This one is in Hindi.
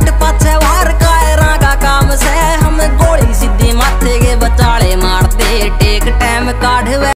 साइड पाछे वार कायरा का काम से। हम गोली सीधी माथे के बचाले मारते। टेक टाइम काढ़